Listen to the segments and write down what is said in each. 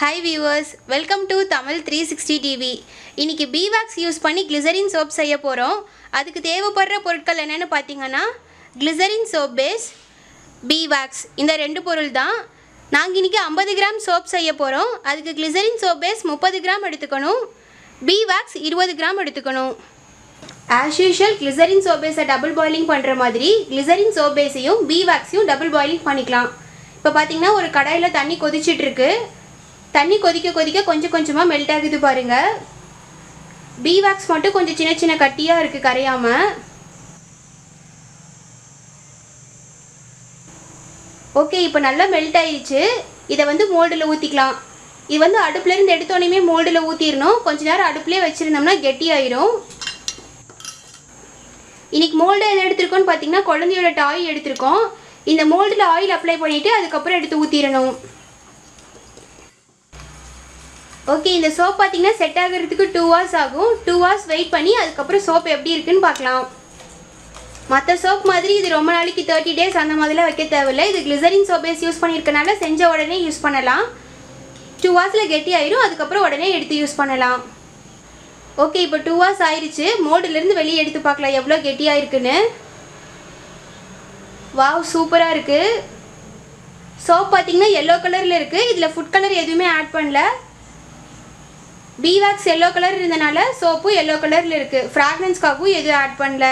Hi viewers welcome to Tamil three sixty TV இன்றைக்கி beeswax use பண்ணி glycerin soap செய்ய போகிறோம் அதுக்கு தேவைப்படுற பொருட்கள் என்னென்னு பார்த்தீங்கன்னா கிளிசரின் சோப் பேஸ் பீவாக்ஸ் இந்த ரெண்டு பொருள் தான். நாங்கள் இன்றைக்கி ஐம்பது கிராம் சோப் செய்ய போகிறோம் அதுக்கு கிளிசரின் சோப் பேஸ் முப்பது கிராம் எடுத்துக்கணும். பீவாக்ஸ் இருபது கிராம் எடுத்துக்கணும். ஆஸ் யூஷுவல் கிளிசரின் சோபேஸை டபுள் பாயிலிங் பண்ணுற மாதிரி கிளிசரின் சோபேஸையும் பீவாக்ஸையும் டபுள் பாயிலிங் பண்ணிக்கலாம். இப்போ பார்த்தீங்கன்னா ஒரு கடாயில் தண்ணி கொதிச்சிட்ருக்கு தண்ணி கொதிக்க கொதிக்க கொஞ்சம் கொஞ்சமாக மெல்ட் ஆகுது பாருங்கள் பீவாக்ஸ் மட்டும் கொஞ்சம் சின்ன சின்ன கட்டியாக இருக்குது கரையாமல் ஓகே இப்போ நல்லா மெல்ட் ஆயிடுச்சு. இதை வந்து மோல்டில் ஊற்றிக்கலாம் இது வந்து அடுப்புலேருந்து எடுத்தோடனே மோல்டில் ஊற்றிடணும் கொஞ்ச நேரம் அடுப்புலேயே வச்சுருந்தோம்னா கெட்டியாயிரும். இன்றைக்கி மோல்டு எது எடுத்திருக்கோம்னு பார்த்தீங்கன்னா குழந்தையோட டாய் எடுத்திருக்கோம். இந்த மோல்டில் ஆயில் அப்ளை பண்ணிவிட்டு அதுக்கப்புறம் எடுத்து ஊற்றிடணும் ஓகே இந்த சோப் பார்த்தீங்கன்னா செட் ஆகிறதுக்கு டூ ஹவர்ஸ் ஆகும். டூ ஹவர்ஸ் வெயிட் பண்ணி அதுக்கப்புறம் சோப் எப்படி இருக்குன்னு பார்க்கலாம். மற்ற சோப் மாதிரி இது ரொம்ப நாளைக்கு தேர்ட்டி டேஸ் அந்த மாதிரிலாம் வைக்க தேவையில்லை. இது கிளிசரின் சோப்பேஸ் யூஸ் பண்ணியிருக்கனால செஞ்ச உடனே யூஸ் பண்ணலாம். டூ ஹவர்ஸில் கெட்டி ஆயிரும். அதுக்கப்புறம் உடனே எடுத்து யூஸ் பண்ணலாம். ஓகே இப்போ டூ ஹவர்ஸ் ஆயிடுச்சு மோடிலேருந்து வெளியே எடுத்து பார்க்கலாம். எவ்வளோ கெட்டியாக இருக்குன்னு வாவ் சூப்பராக இருக்குது சோப் பார்த்தீங்கன்னா எல்லோ கலரில் இருக்குது இதில் ஃபுட் கலர் எதுவுமே ஆட் பண்ணல. பீவாக்ஸ் எல்லோ கலர் இருந்தனால சோப்பும் எல்லோ கலரில் இருக்குது ஃப்ராக்ரன்ஸ்க்காகவும் எதுவும் ஆட் பண்ணல.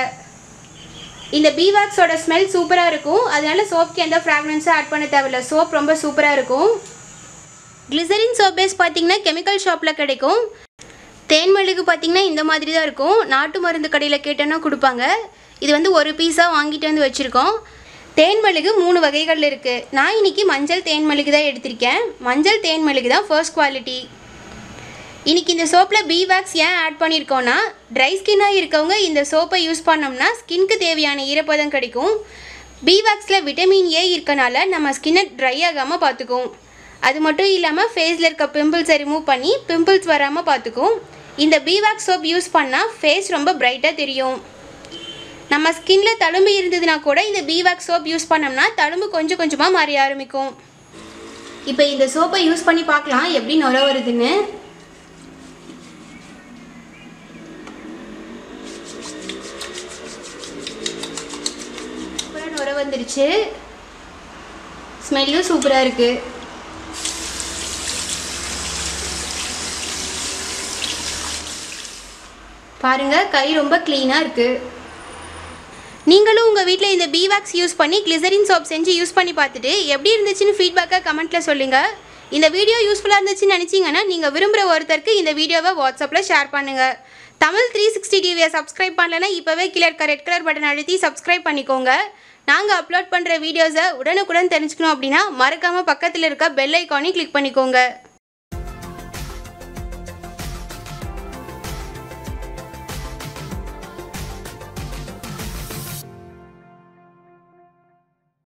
இந்த பீவாக்ஸோட ஸ்மெல் சூப்பராக இருக்கும். அதனால சோப்புக்கு எந்த ஃப்ராக்ரன்ஸும் ஆட் பண்ண தேவையில்ல. சோப் ரொம்ப சூப்பராக இருக்கும். கிளிசரின் சோப் பேஸ் பார்த்தீங்கன்னா கெமிக்கல் ஷாப்பில் கிடைக்கும். தேன் பார்த்திங்கன்னா பார்த்தீங்கன்னா இந்த மாதிரி தான் இருக்கும். நாட்டு மருந்து கடையில் கேட்டோன்னா கொடுப்பாங்க. இது வந்து ஒரு பீஸாக வாங்கிட்டு வந்து வச்சுருக்கோம். தேன் மூணு வகைகள் இருக்குது நான் இன்னைக்கு மஞ்சள் தேன் தான் எடுத்திருக்கேன். மஞ்சள் தேன் தான் ஃபர்ஸ்ட் குவாலிட்டி இன்றைக்கி இந்த சோப்பில் பி வேக்ஸ் ஏன் ஆட் பண்ணியிருக்கோன்னா ட்ரை ஸ்கின்னாக இருக்கவங்க இந்த சோப்பை யூஸ் பண்ணோம்னா ஸ்கின்க்கு தேவையான ஈரப்பதம் கிடைக்கும். பி வேக்ஸில் விட்டமின் ஏ இருக்கனால நம்ம ஸ்கின்னை ட்ரை ஆகாமல் பார்த்துக்கும் அது மட்டும் இல்லாமல் ஃபேஸில் இருக்க பிம்பிள்ஸை ரிமூவ் பண்ணி பிம்பிள்ஸ் வராமல் பார்த்துக்கும் இந்த பீவாக்ஸ் சோப் யூஸ் பண்ணால் ஃபேஸ் ரொம்ப பிரைட்டாக தெரியும். நம்ம ஸ்கின்ல தழும்பு இருந்ததுன்னா கூட இந்த பீவாக்ஸ் சோப் யூஸ் பண்ணோம்னா தழும்பு கொஞ்சம் கொஞ்சமாக மாறி ஆரம்பிக்கும். இப்போ இந்த சோப்பை யூஸ் பண்ணி பார்க்கலாம் எப்படி நுர வருதுன்னு சூப்பராக நுர வந்துருச்சு. ஸ்மெல்லும் சூப்பராக இருக்குது பாருங்க கை ரொம்ப க்ளீனாக இருக்குது நீங்களும் உங்கள் வீட்டில் இந்த பீவாக்ஸ் யூஸ் பண்ணி கிளிசரின் சோப் செஞ்சு யூஸ் பண்ணி பார்த்துட்டு எப்படி இருந்துச்சுன்னு ஃபீட்பேக்காக கமெண்ட்டில் சொல்லுங்கள் இந்த வீடியோ யூஸ்ஃபுல்லாக இருந்துச்சுன்னு நினச்சிங்கன்னா நீங்கள் விரும்புகிற ஒருத்தருக்கு இந்த வீடியோவை வாட்ஸ்அப்பில் ஷேர் பண்ணுங்கள் தமிழ் த்ரீ சிக்ஸ்டி டிவியை சப்ஸ்கிரைப் பண்ணலைன்னா இப்போவே கீழே இருக்க ரெட் கலர் பட்டன் அழுத்தி சப்ஸ்கிரைப் பண்ணிக்கோங்க. நாங்கள் அப்லோட் பண்ணுற வீடியோஸை உடனுக்குடன் தெரிஞ்சுக்கணும் அப்படின்னா மறக்காமல் பக்கத்தில் இருக்க பெல் ஐக்கானையும் கிளிக் பண்ணிக்கோங்க.